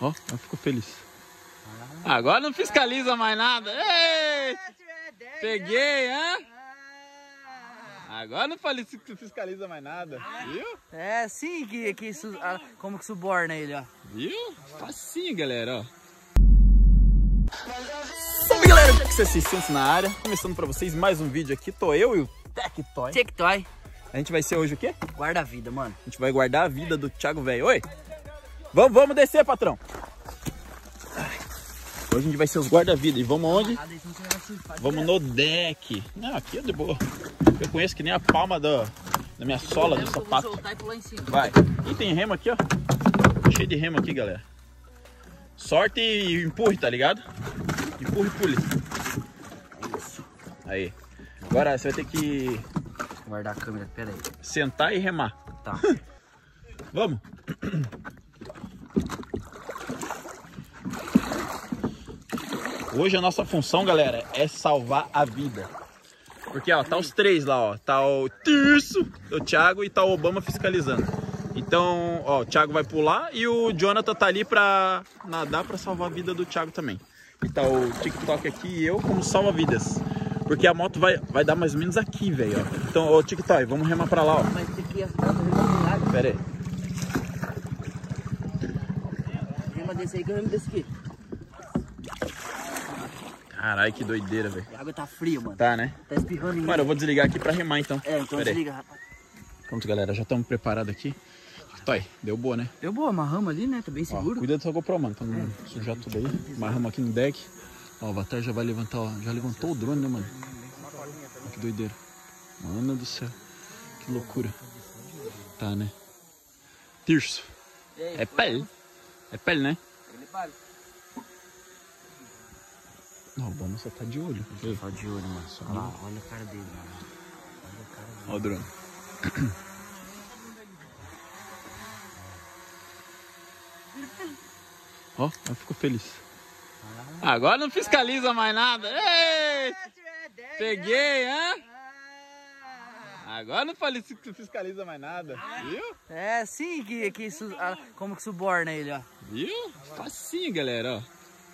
Ó, ela ficou feliz. Agora não fiscaliza mais nada. Ei! Peguei, hã? Agora não falei se tu fiscaliza mais nada. Viu? É assim que, que su, ah, como que suborna ele, ó. Viu? Facinho, galera, ó. Salve, galera! Jack 600 na área. Começando pra vocês mais um vídeo aqui. Tô eu e o Tectoy. Tectoy. A gente vai ser hoje o quê? Guarda a vida, mano. A gente vai guardar a vida do Thiago Velho. Oi! Vamos, vamos descer, patrão. Hoje a gente vai ser os guarda-vida. E vamos onde? Vamos no deck. Não, aqui é de boa. Eu conheço que nem a palma da, da minha sola do sapato. Vai. E tem remo aqui, ó. Cheio de remo aqui, galera. Sorte e empurre, tá ligado? Empurre e pule. Aí. Agora você vai ter que Guardar a câmera, pera aí. sentar e remar. Tá. Vamos. Hoje a nossa função, galera, é salvar a vida. Porque, ó, tá os três lá, ó. Tá o Tirso, o Thiago e tá o Obama fiscalizando. Então, ó, o Thiago vai pular e o Jonathan tá ali pra nadar pra salvar a vida do Thiago também. E tá o TikTok aqui e eu como salva-vidas. Porque a moto vai, vai dar mais ou menos aqui, velho, ó. Então, ô TikTok, vamos remar pra lá, ó. Mas esse aqui é Pera aí. Rema desse aí que eu remo desse aqui. Caralho, que doideira, velho. A água tá fria, mano. Tá, né? Tá espirrando em. Mano, eu vou desligar aqui pra remar então. É, então Pera aí. desliga, rapaz. Pronto, galera, já estamos preparados aqui. Toy, deu boa, né? Deu boa, amarramos ali, né? Tá bem Ó, seguro. cuida da sua GoPro, mano, pra não sujar tudo aí. Amarramos aqui no deck. Ó, o Avatar já vai levantar, ó. Já levantou o drone, né, mano? Ó, que doideira. Mano do céu. Que loucura. Tá, né? Tirso. É pele. É pele, né? Não, o Obama só tá de olho. Viu? Só de olho, mano. Olha lá, olha a cara dele, mano. Olha a cara dele. Ó o drone. Ó, ela ficou feliz. Agora não fiscaliza mais nada. Ei! Peguei, hã? Agora não falei se tu fiscaliza mais nada. Viu? É assim que, que su, ah, como que suborna ele, ó. Viu? Facinho, galera, ó.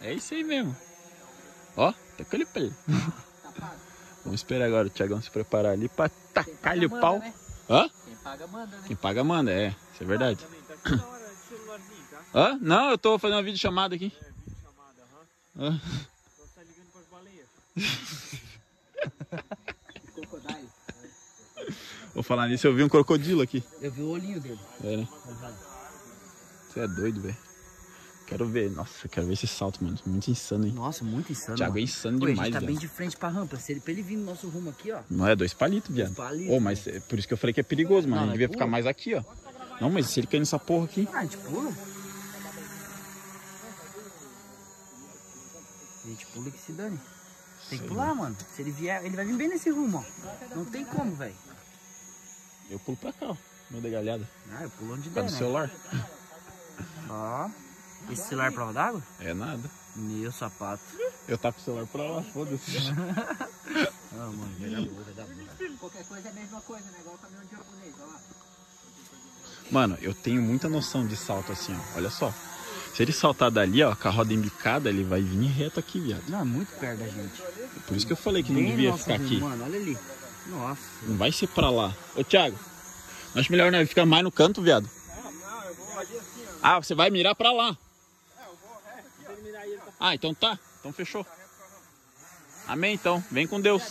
É isso aí mesmo. Ó, tá aquele pele. Vamos esperar agora o Thiagão se preparar ali pra tacar-lhe o manda, pau. né? Hã? Quem paga manda, né? Quem paga manda, é. Isso é verdade. Hã? Não, eu tô fazendo uma videochamada aqui. Hã? Crocodile. Vou falar nisso, eu vi um crocodilo aqui. Eu vi o olhinho dele. É, né? Você é doido, velho. Quero ver. Nossa, quero ver esse salto, mano. Muito insano, hein? Nossa, muito insano. Thiago é insano Pô, demais, gente tá velho. bem de frente pra rampa. Se ele, pra ele vir no nosso rumo aqui, ó. Não é dois palitos, viado. Dois palitos, Ô, mas é por isso que eu falei que é perigoso, mano. Não, Ele mas devia pula. ficar mais aqui, ó. Não, mas se ele cair nessa porra aqui. Ah, a gente pula. A gente pula que se dane. Tem que pular, mano. Se ele vier, ele vai vir bem nesse rumo, ó. Não tem como, velho. Eu pulo pra cá, ó. Meu da galhada. Ah, eu pulo onde der, do né? celular. Ó. Esse celular é prova d'água? É nada. Meu sapato. Eu tapo o celular pra lá, foda-se. Ah, mano, vai dar boa, vai dar boa. Qualquer coisa é a mesma coisa, né? Igual o caminhão de japonês, olha lá. Mano, eu tenho muita noção de salto assim, ó. Olha só. Se ele saltar dali, ó, com a roda embicada, ele vai vir reto aqui, viado. Não, é muito perto da gente. Por isso que eu falei que não Bem devia nosso ficar aqui. Mano, olha ali. Nossa. Não vai ser pra lá. Ô, Thiago, acho melhor nós ficar mais no canto, viado. Ah, você vai mirar pra lá. Ah, então tá. Então fechou. Amém, então. Vem com Deus.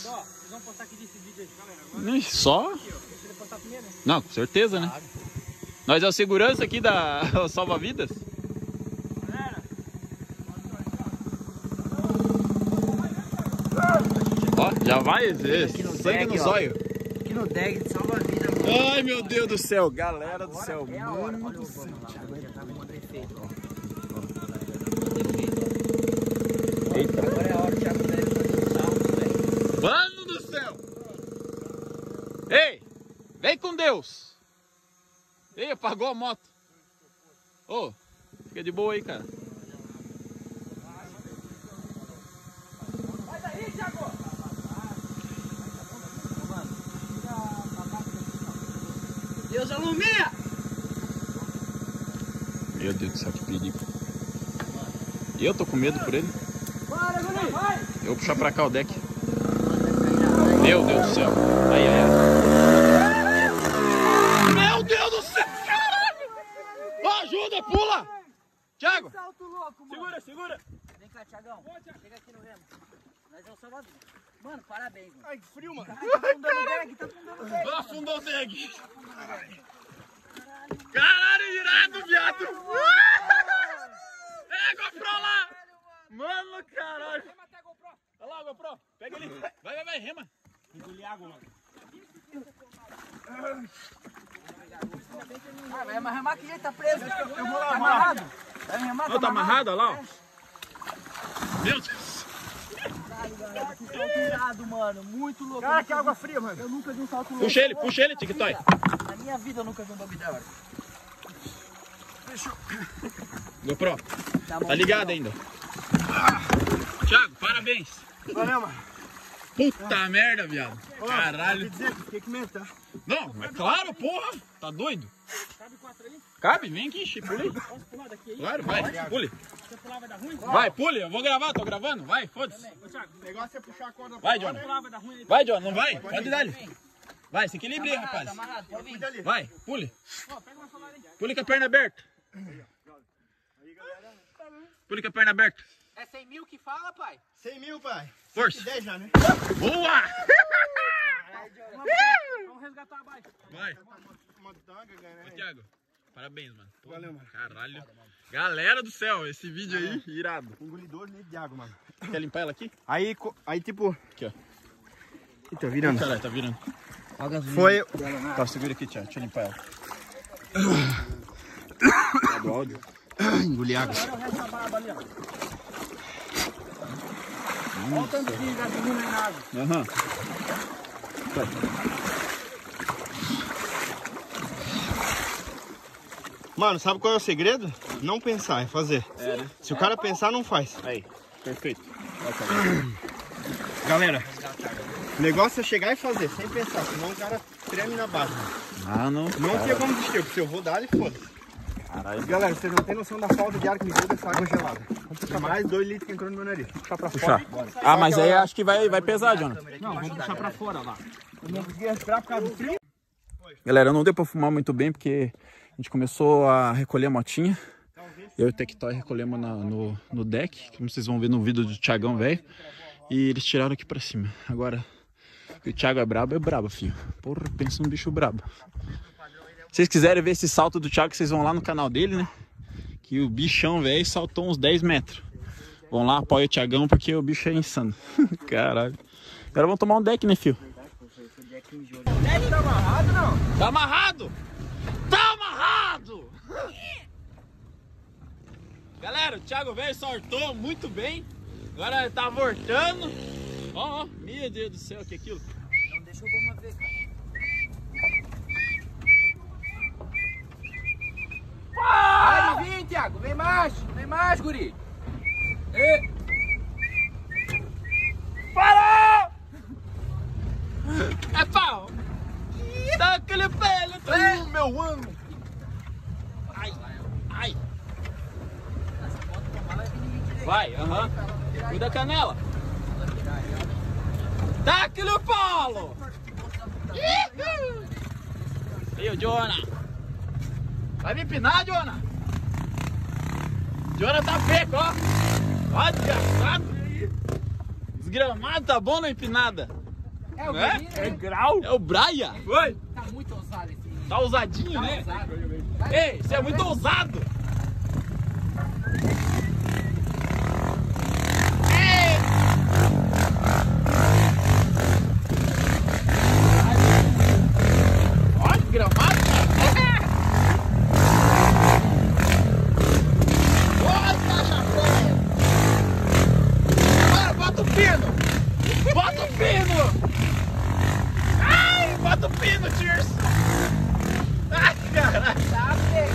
Só? Não, com certeza, né? Nós é o segurança aqui da o salva-vidas. Ó, já vai, é, no sangue no zóio. Aqui no deck salva a vida, mano. Ai, meu Deus do céu, galera do céu. é hora. Mano do céu. Já tá com defeito, ó. Eita. Agora é a hora, o Thiago deve fazer salto, velho. Mano do céu! Ei! Vem com Deus! Ei, apagou a moto. Ô, fica de boa aí, cara. Deus alumia! Meu Deus do céu, que perigo. Eu tô com medo por ele. Eu vou puxar pra cá o deck. Meu Deus do céu. Aí, aí, aí. Meu Deus do céu! Caralho! Ó, ajuda, pula! Thiago! Salto louco, mano. Segura, segura! Vem cá, Thiagão. Chega aqui no remo. Nós salvar a vida. Mano, parabéns, mano. Ai, que frio, mano. Ai, tá afundando o bag, tá afundando o. Afundou o deck! Caralho, irado, viado! É, GoPro lá! Mano, caralho! Olha lá, GoPro! Pega ele! Vai, vai, vai, rema! Engolir água, mano. Ah, vai amarrar aqui, ele tá preso. Eu vou lá, Tá amarrado? Vai Ó, tá amarrado, olha lá, ó. Meu Deus! Que salto irado, mano. Muito louco. Cara, que água fria, mano. Eu nunca vi um salto louco. Puxa ele, puxa ele, TikTok! Na minha vida eu nunca vi um bagulho da hora. GoPro, Tá, bom, tá ligado ainda? Thiago, parabéns! Valeu, mano. Puta merda, viado! Ó, Caralho! Quer dizer que fiquei com medo, tá? Não, é claro, porra! Tá doido? Cabe? Vem aqui, Chico, pule. Claro, vai, pule. Vai, pule, eu vou gravar, tô gravando, vai, foda-se. O negócio é puxar a corda Vai, John. Vai, John, não vai? Pode dar Vai, se equilibre aí, rapaz. Tá amarrado, pode vir. Cuida ali. Vai, pule. Pule com a perna aberta. Pule com a perna aberta. É 100 mil que fala, pai? 100 mil, pai. Força. 10 já, né? Boa! Vamos resgatar abaixo. Vai. Uma tanga, Ô, né? Thiago, parabéns, mano. Pô, Valeu, mano. Caralho. Galera do céu, esse vídeo aí, irado. Engoli 2 litros de água, mano. Quer limpar ela aqui? Aí, aí tipo... Aqui, ó. Ih, tá virando. Caralho, tá virando. Foi... Tá, segura aqui, Thiago. Deixa eu limpar ela. Tá do áudio? Engoli água. Olha o tanto de gasolina aí na água. Aham. Mano, sabe qual é o segredo? Não pensar, é fazer. É, né? Se o cara pensar, não faz. Aí, perfeito. Galera, o negócio é chegar e fazer, sem pensar, senão o cara treme na base. Ah, não. Não tem como desistir, porque se eu vou dar, ele foda. Caralho. Galera, vocês não têm noção da falta de ar que me deu dessa água gelada. É mais 2 litros que entrou no meu nariz. Puxar pra Puxar. fora. Ah, mas aí acho que vai, vai pesar, Jonathan. Não, vamos puxar pra fora lá. Eu não conseguia respirar por causa do frio. Galera, não deu pra fumar muito bem porque a gente começou a recolher a motinha. Eu e o Tectoy recolhemos na- no, no deck, como vocês vão ver no vídeo do Thiagão, velho. E eles tiraram aqui pra cima. Agora, o Thiago é brabo, é brabo, filho. Porra, pensa num bicho brabo. Vocês quiserem ver esse salto do Thiago, vocês vão lá no canal dele, né? Que o bichão, velho, saltou uns 10 metros. Vão lá, apoia o Thiagão, porque o bicho é insano. Caralho. Agora vamos tomar um deck, né, filho? Tá amarrado, não? Tá amarrado! Tá amarrado! Galera, o Thiago velho sortou muito bem. Agora tá voltando. Ó, ó, meu Deus do céu, que aquilo? Não deixa eu uma vez, cara. Pode vir, Thiago. Vem mais. Vem mais, guri. E... Parou! É pau! Dá aquele pelo, tá no meu ano! Ai, ai! Vai, aham. Cuida da canela. Dá aquele palo! E o Jonah? Vai me empinar, Jonah? Jonah tá seco, ó! Ó, desgraçado! Desgramado tá bom na empinada? É o Né? guri, né? grau? É o Braia? Oi? Tá muito ousado esse. Tá ousadinho, né? ousado. Ei, você é muito ousado! Ei! Olha que gramado, cara! Olha essa chapéu! Agora bota o pino! Bota o pino! Ai, bota o pino, Tirso! Ai, caralho! Tá, velho.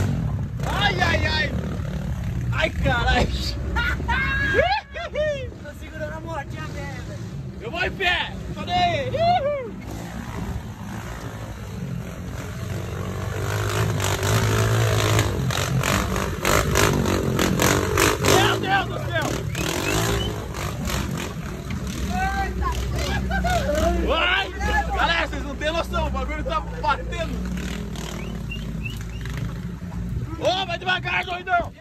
Ai, ai, ai! Ai, caralho! Tô segurando a motinha velha, velho. Eu vou em pé! Falei! Uhul! Ô, vai devagar, doidão!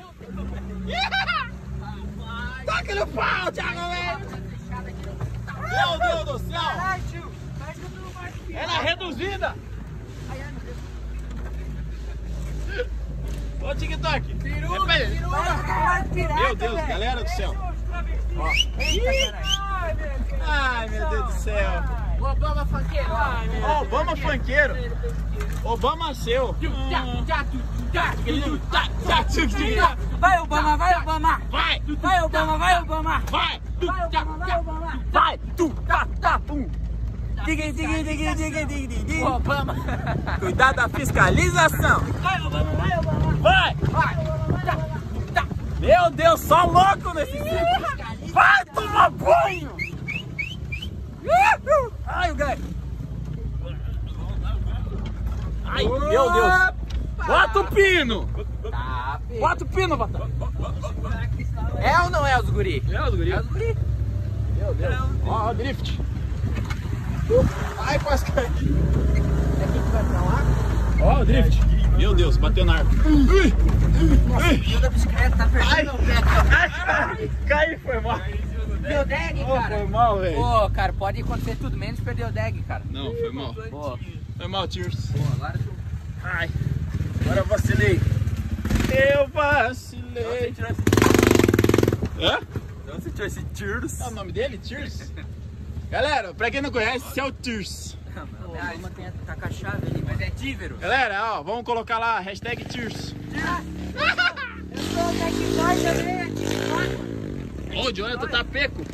Toca no pau, Thiago, velho! Meu Deus do céu! Ela é reduzida! Ô, TikTok! Repete. Meu Deus, galera do céu! Ó. Ai, meu Deus do céu! Obama funkeiro, ó. Obama funkeiro! Obama seu! Vai, Obama, vai, Obama. Vai! Vai, Obama, vai, Obama. Vai! Vai, Obama, vai, Obama. Vai! Tu, tá, tá, pum! Digue, digue, digue, digue, digue, digue. Obama! Cuidado da fiscalização! Vai, Obama, vai, Obama. Vai! Vai. Meu Deus, só louco nesse filme! Vai tomar banho! Ai, o gato! Ai, meu Deus! Bota o pino! Bota o pino, Batata! É ou não é os guri? É o guri. É os guri. Meu Deus! Ó, o drift! Ai, quase caí! Ó, o drift! Meu Deus, bateu na árvore! Ui, ui. O da bicicleta tá perdendo o pé. Ai, caí, foi mal! Deu drag, Ô, foi cara. mal, velho! Pô, cara, pode acontecer tudo, menos perder o drag, cara. Não, foi mal. Pô, Foi mal, Tears. pô, agora tu... Ai, agora eu vacilei. Eu vacilei. Hã? Você tirou esse Tears? É o nome dele? Tears? Galera, pra quem não conhece, esse é o Tears. Pô, uma tem tá com a chave ali, mas é Tívero. Galera, ó, vamos colocar lá, hashtag Tears. Eu sou o Tectoy também. Ô, o Jonathan tá peco.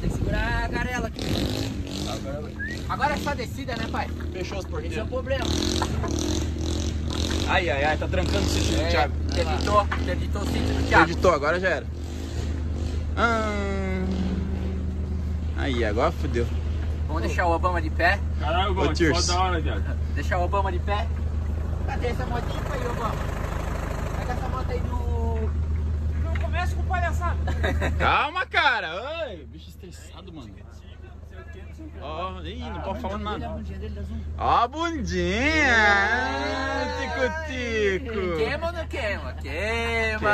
Tem que segurar a garela aqui. Agora é só descida, né, pai? Fechou os Esse é o problema. Ai, ai, ai, tá trancando o sítio do Thiago. Interditou, interditou o sítio do Thiago. Editou, agora já era. Ah. Aí, agora fodeu. Vamos deixar o Obama de pé. Caralho, Ô, Tears. foda da hora, viado. Deixar o Obama de pé. Cadê essa motinha aí, Obama? Pega essa moto aí do. Não começa com palhaçada. Calma, cara. Ai, bicho estressado, mano. Ó, ih, não pode falar nada. Ó a bundinha! Tico-tico! Queima ou não queima? Queima!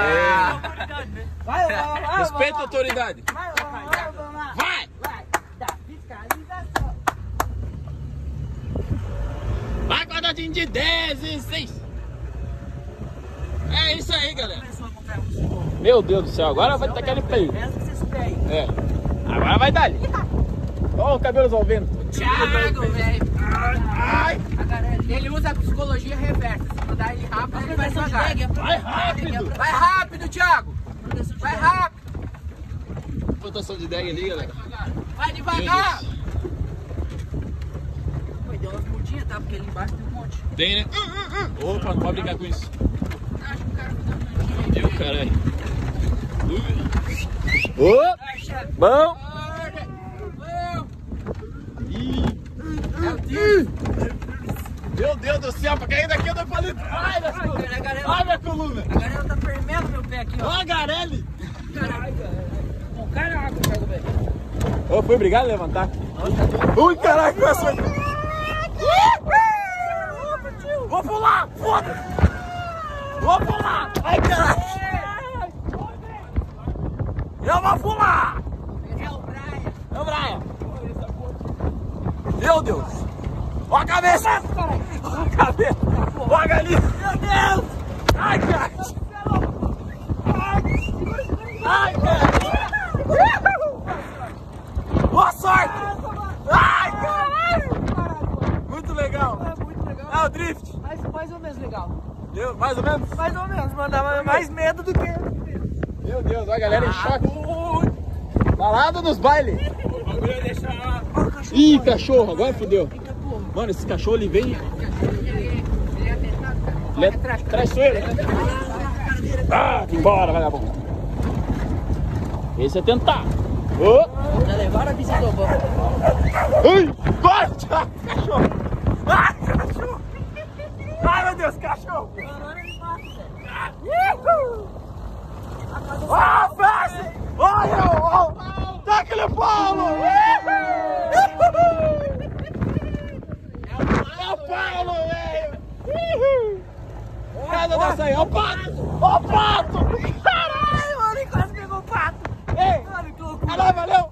Vai, Obama, vai, Respeita a autoridade! Vai, Obama, vai, Obama. Vai! Vai, da fiscalização. Quadradinho de 16! É isso aí, galera! Meu Deus do céu, agora vai tacar ele play. Mesmo que você souber aí. É. Agora vai dar ali. Ó, o cabelo ao vento. Thiago, velho! Ai! Ele usa a psicologia reversa. Se mandar ele rápido, ele vai devagar. Vai rápido! Vai rápido, Thiago! Vai rápido! Votação de drag ali, galera. Vai devagar! Deu umas mudinhas, tá? Porque ali embaixo tem um monte. Tem, né? Opa, não pode brincar com isso. Meu caralho. Ô! Bom! Ih. Meu Deus do céu, pra cair daqui eu tô falando. Ai, minha coluna! Ai, minha coluna! a galera tá fermendo meu pé aqui, ó. Ó, a Garelli! Pô, caraca, velho. Ô, foi obrigado a levantar. Ui, caralho, começou. Vou pular! Foda! Vou pular! Ai, caralho! Eu vou pular! É o Brian. Ô, Brian! Meu Deus! Ó a cabeça! Ó a cabeça! Ó a galinha! Meu Deus! Ai, cara! Ai, cara! Boa sorte! Ai! É muito legal. É o drift! Mais, ou menos legal. Deu, mais ou menos? Mais ou menos, mas dava mais medo do que. Meu Deus, olha a galera em choque! Balada nos bailes! Ih, cachorro, agora fodeu! Mano, esse cachorro ele vem. Ele é traiçoeiro, né? Ah, embora, vagabundo! Esse é tentar! Ô! Já levaram a do Obama. Ai! Corte! Ah, cachorro! Ai, cachorro! Ai, meu Deus, cachorro! Ah, festa! Olha! Tá aquele Paulo! É o Paulo, velho! É da nossa aí. Ó o pato! Ó o pato! Caralho, mano, quase pegou o pato. Ei! Lá, valeu!